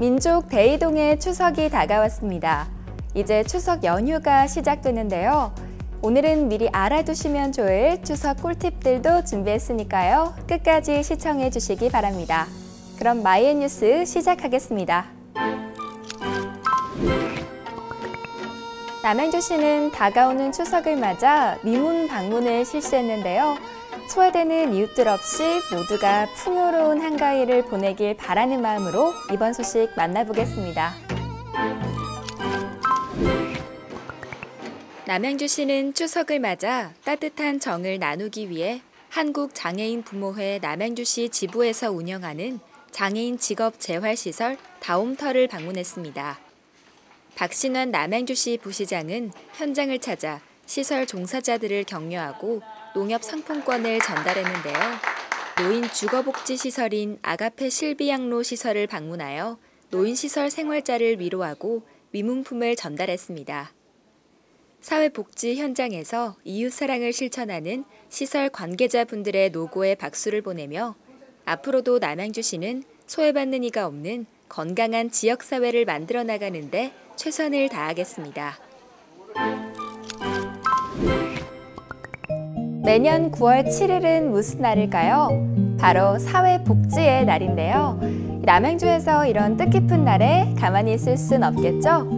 민족 대이동의 추석이 다가왔습니다. 이제 추석 연휴가 시작되는데요. 오늘은 미리 알아두시면 좋을 추석 꿀팁들도 준비했으니까요. 끝까지 시청해 주시기 바랍니다. 그럼 마이앤뉴스 시작하겠습니다. 남양주시는 다가오는 추석을 맞아 미문 방문을 실시했는데요. 소외되는 이웃들 없이 모두가 풍요로운 한가위를 보내길 바라는 마음으로 이번 소식 만나보겠습니다. 남양주시는 추석을 맞아 따뜻한 정을 나누기 위해 한국장애인 부모회 남양주시 지부에서 운영하는 장애인 직업 재활시설 다움터를 방문했습니다. 박신환 남양주시 부시장은 현장을 찾아 시설 종사자들을 격려하고 농협 상품권을 전달했는데요. 노인 주거복지시설인 아가페 실비양로 시설을 방문하여 노인시설 생활자를 위로하고 위문품을 전달했습니다. 사회복지 현장에서 이웃사랑을 실천하는 시설 관계자분들의 노고에 박수를 보내며 앞으로도 남양주시는 소외받는 이가 없는 건강한 지역사회를 만들어 나가는데 최선을 다하겠습니다. 매년 9월 7일은 무슨 날일까요? 바로 사회복지의 날인데요. 남양주에서 이런 뜻깊은 날에 가만히 있을 순 없겠죠?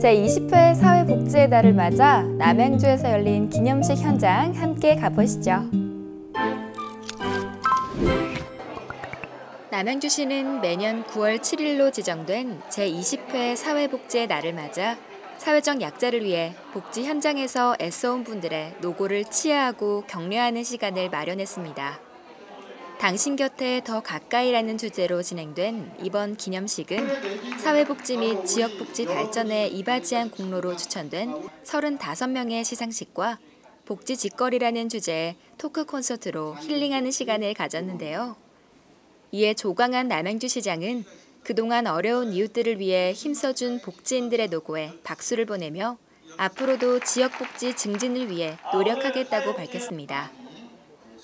제20회 사회복지의 달을 맞아 남양주에서 열린 기념식 현장 함께 가보시죠. 남양주시는 매년 9월 7일로 지정된 제20회 사회복지의 날을 맞아 사회적 약자를 위해 복지 현장에서 애써온 분들의 노고를 치하하고 격려하는 시간을 마련했습니다. 당신 곁에 더 가까이라는 주제로 진행된 이번 기념식은 사회복지 및 지역복지 발전에 이바지한 공로로 추천된 35명의 시상식과 복지 직거리라는 주제의 토크 콘서트로 힐링하는 시간을 가졌는데요. 이에 조광한 남양주 시장은 그동안 어려운 이웃들을 위해 힘써준 복지인들의 노고에 박수를 보내며 앞으로도 지역복지 증진을 위해 노력하겠다고 밝혔습니다.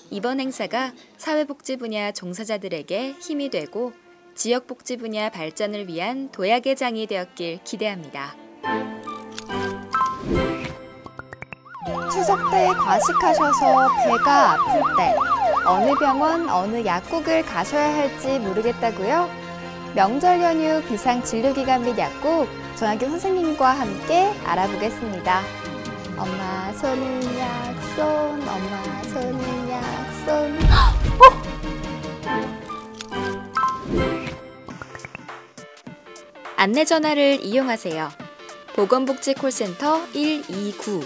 이번 행사가 사회복지 분야 종사자들에게 힘이 되고 지역복지 분야 발전을 위한 도약의 장이 되었길 기대합니다. 추석 때 과식하셔서 배가 아플 때 어느 병원, 어느 약국을 가셔야 할지 모르겠다고요? 명절 연휴 비상 진료기관 및 약국 전학교 선생님과 함께 알아보겠습니다. 엄마 손은 약손, 엄마 손은 약손. 어? 안내 전화를 이용하세요. 보건복지 콜센터 129,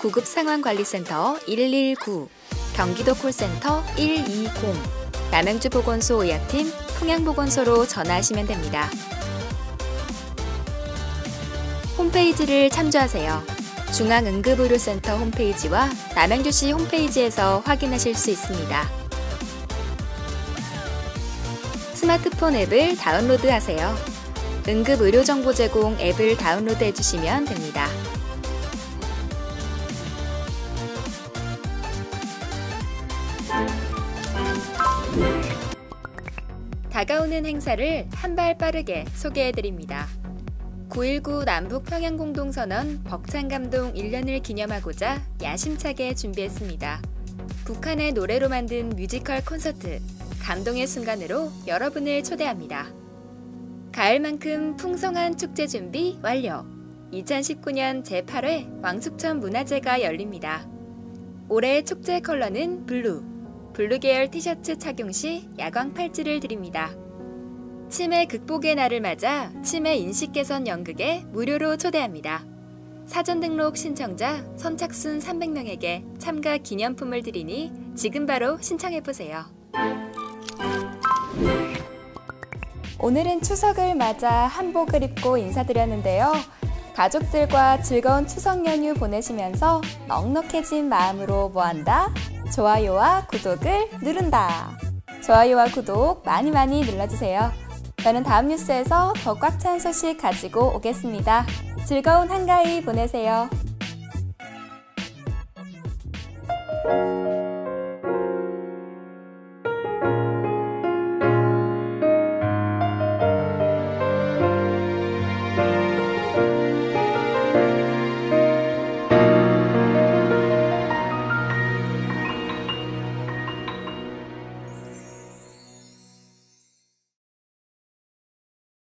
구급상황관리센터 119, 경기도 콜센터 120, 남양주 보건소 의학팀 풍양보건소로 전화하시면 됩니다. 홈페이지를 참조하세요. 중앙응급의료센터 홈페이지와 남양주시 홈페이지에서 확인하실 수 있습니다. 스마트폰 앱을 다운로드하세요. 응급의료정보 제공 앱을 다운로드 해 주시면 됩니다. 다가오는 행사를 한 발 빠르게 소개해드립니다. 9.19 남북평양공동선언 벅찬감동 1년을 기념하고자 야심차게 준비했습니다. 북한의 노래로 만든 뮤지컬 콘서트 감동의 순간으로 여러분을 초대합니다. 가을만큼 풍성한 축제 준비 완료! 2019년 제8회 왕숙천 문화제가 열립니다. 올해 축제 컬러는 blue, blue 계열 티셔츠 착용 시 야광 팔찌를 드립니다. 치매 극복의 날을 맞아 치매 인식 개선 연극에 무료로 초대합니다. 사전 등록 신청자 선착순 300명에게 참가 기념품을 드리니 지금 바로 신청해 보세요. 오늘은 추석을 맞아 한복을 입고 인사드렸는데요. 가족들과 즐거운 추석 연휴 보내시면서 넉넉해진 마음으로 뭐한다? 좋아요와 구독을 누른다. 좋아요와 구독 많이 많이 눌러주세요. 저는 다음 뉴스에서 더 꽉 찬 소식 가지고 오겠습니다. 즐거운 한가위 보내세요.